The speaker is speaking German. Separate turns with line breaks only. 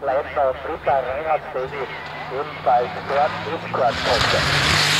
Leitner dritter Rennradkönig, ebenfalls dort im Kurzkosten.